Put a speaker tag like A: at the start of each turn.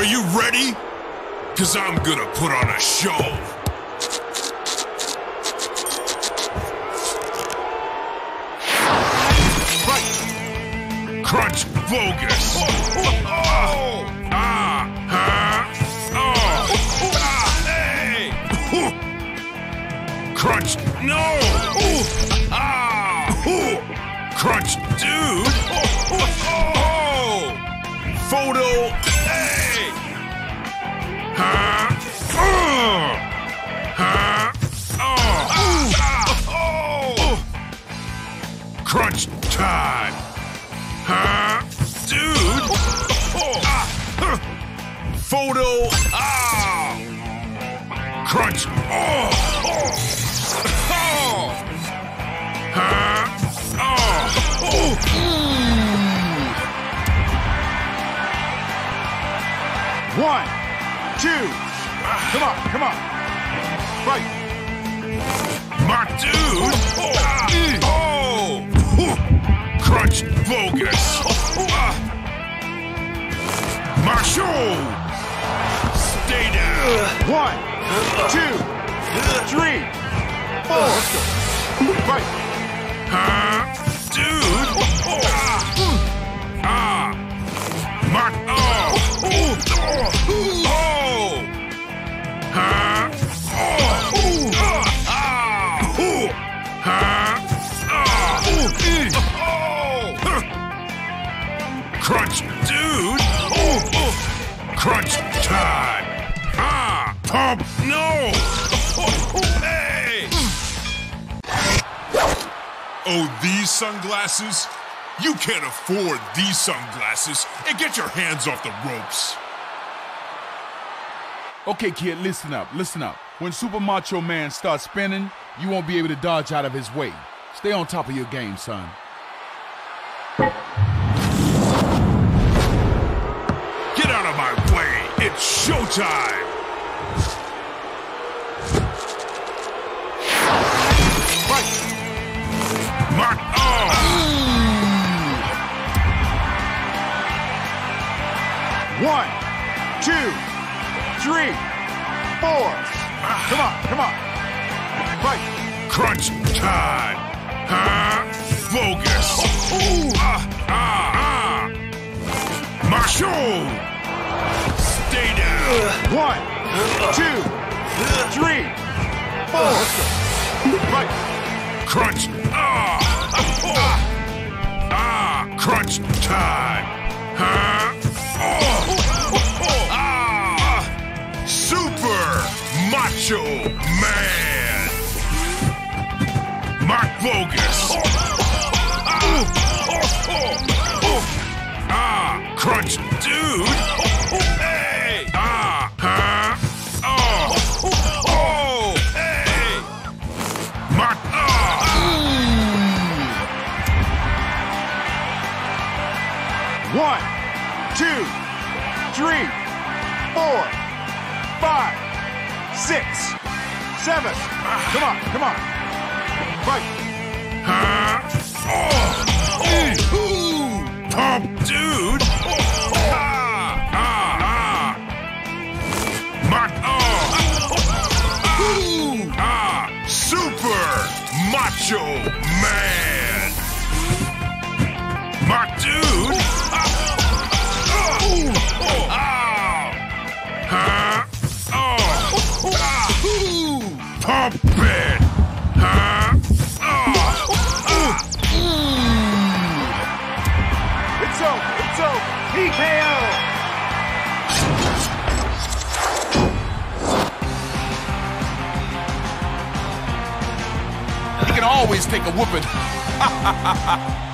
A: Are you ready? Cause I'm gonna put on a show. Right. Crunch bogus. Time. Huh? Dude. Ah, huh. Photo. Ah. Crunch. Oh. Oh. Oh. Huh? Oh. Oh.
B: One, two. Come on, come on. Right.
A: My dude! Show! Stay down!
B: One, two, three, four. Right.
A: Huh? Dude! Ah! My... Oh! Oh! Oh! Oh! Ah! Ah! Oh! Crunch, dude! Crunch time! Ah! Pump! No! Hey! Oh, these sunglasses? You can't afford these sunglasses and get your hands off the ropes.
C: Okay, kid, listen up, listen up. When Super Macho Man starts spinning, you won't be able to dodge out of his way. Stay on top of your game, son.
A: It's showtime!
B: Right.
A: My oh!
B: One, two, three, four. Come on, come on. Right.
A: Crunch time! Huh? Bogus! Ah, ah, ah!
B: One, two, three, four. Right.
A: Crunch! Ah! Ah! Crunch time! Huh? Oh! Ah! Super Macho Man! Mark Bogus! Ah! Crunch dude!
B: One, two, three, four, five, six, seven. Come on, come on. Right.
A: Huh? Oh! Ooh! Pump, dude! Ah! Ah! Ah! Ah! Macho Man! Mark, dude! Pump it! Huh? Ah!
B: It's over. It's over. TKO.
C: He can always take a whooping.